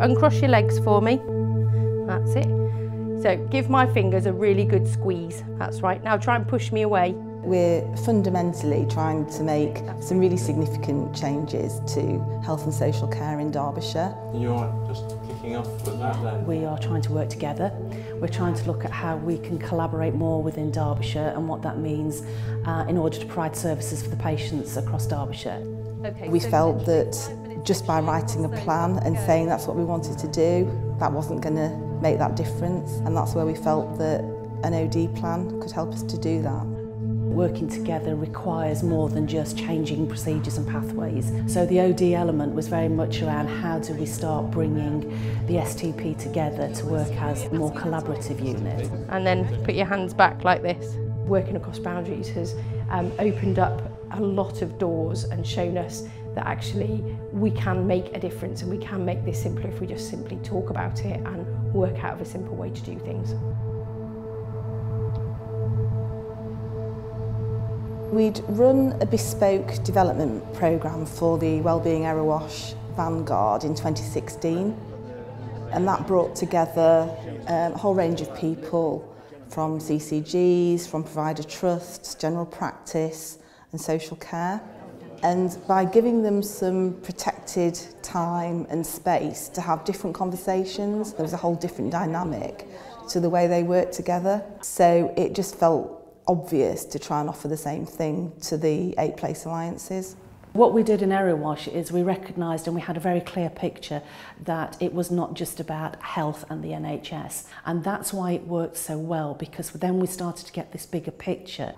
uncross your legs for me. That's it. So give my fingers a really good squeeze. That's right. Now try and push me away. We're fundamentally trying to make some really significant changes to health and social care in Derbyshire. You are just kicking off with that then? We are trying to work together. We're trying to look at how we can collaborate more within Derbyshire and what that means uh, in order to provide services for the patients across Derbyshire. Okay, we felt that just by writing a plan and saying that's what we wanted to do, that wasn't going to make that difference. And that's where we felt that an OD plan could help us to do that. Working together requires more than just changing procedures and pathways. So the OD element was very much around how do we start bringing the STP together to work as a more collaborative unit. And then put your hands back like this. Working across boundaries has um, opened up a lot of doors and shown us that actually we can make a difference and we can make this simpler if we just simply talk about it and work out of a simple way to do things. We'd run a bespoke development programme for the Wellbeing Erewash Vanguard in 2016 and that brought together um, a whole range of people from CCGs, from provider trusts, general practice and social care. and by giving them some protected time and space to have different conversations, there was a whole different dynamic to the way they worked together. So it just felt obvious to try and offer the same thing to the eight place alliances. What we did in Area Wash is we recognised and we had a very clear picture that it was not just about health and the NHS. And that's why it worked so well because then we started to get this bigger picture.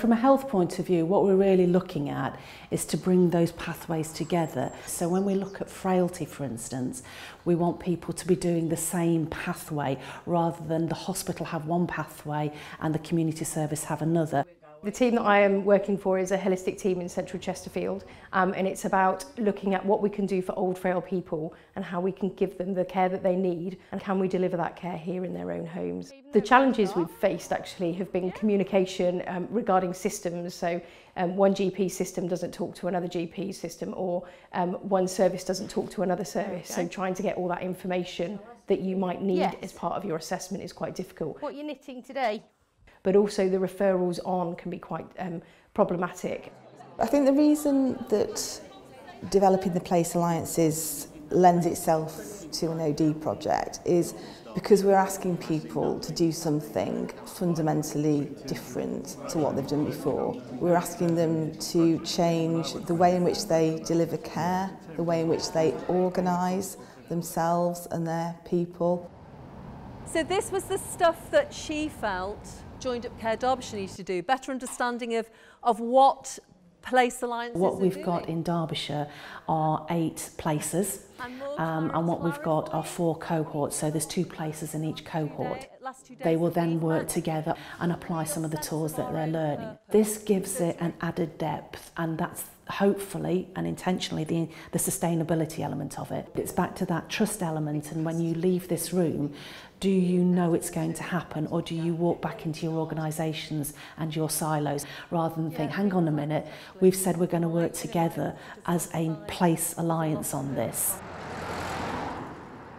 From a health point of view, what we're really looking at is to bring those pathways together. So when we look at frailty, for instance, we want people to be doing the same pathway rather than the hospital have one pathway and the community service have another. The team that I am working for is a holistic team in central Chesterfield um, and it's about looking at what we can do for old frail people and how we can give them the care that they need and can we deliver that care here in their own homes. The challenges we've faced actually have been communication um, regarding systems so um, one GP system doesn't talk to another GP system or um, one service doesn't talk to another service so trying to get all that information that you might need yes. as part of your assessment is quite difficult. What are you knitting today? But also the referrals on can be quite um, problematic. I think the reason that developing the Place Alliances lends itself to an OD project is because we're asking people to do something fundamentally different to what they've done before. We're asking them to change the way in which they deliver care, the way in which they organise themselves and their people. So this was the stuff that she felt Joined Up Care Derbyshire needs to do, better understanding of, of what place alliances What we've got in Derbyshire are eight places um, and what we've got are four cohorts, so there's two places in each cohort. They will then work together and apply some of the tools that they're learning. This gives it an added depth and that's hopefully and intentionally the, the sustainability element of it. It's back to that trust element and when you leave this room, do you know it's going to happen or do you walk back into your organisations and your silos rather than think, hang on a minute, we've said we're going to work together as a place alliance on this.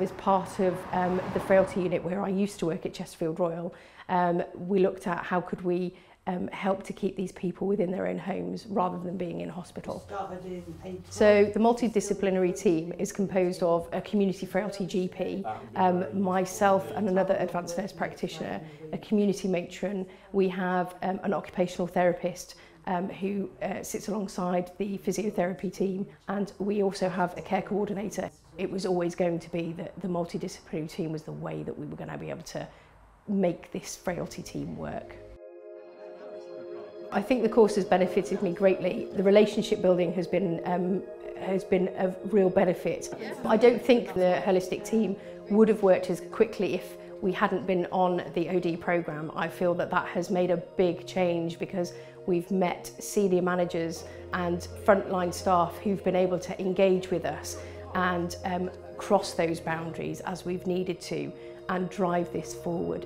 was part of um, the frailty unit where I used to work at Chesterfield Royal. Um, we looked at how could we um, help to keep these people within their own homes rather than being in hospital. So the multidisciplinary team is composed of a community frailty GP, um, myself and another advanced nurse practitioner, a community matron, we have um, an occupational therapist, um, who uh, sits alongside the physiotherapy team and we also have a care coordinator. It was always going to be that the multidisciplinary team was the way that we were going to be able to make this frailty team work. I think the course has benefited me greatly. The relationship building has been um, has been a real benefit. I don't think the holistic team would have worked as quickly if we hadn't been on the OD programme. I feel that that has made a big change because we've met senior managers and frontline staff who've been able to engage with us and um, cross those boundaries as we've needed to and drive this forward.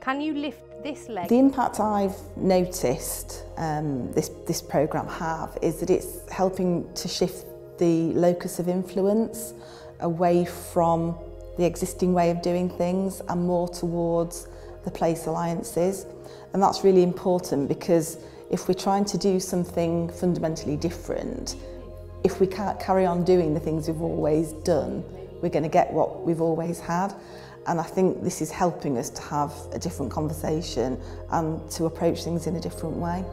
Can you lift this leg? The impact I've noticed um, this, this programme have is that it's helping to shift the locus of influence away from the existing way of doing things and more towards the place alliances. And that's really important because if we're trying to do something fundamentally different, if we can't carry on doing the things we've always done, we're going to get what we've always had. And I think this is helping us to have a different conversation and to approach things in a different way.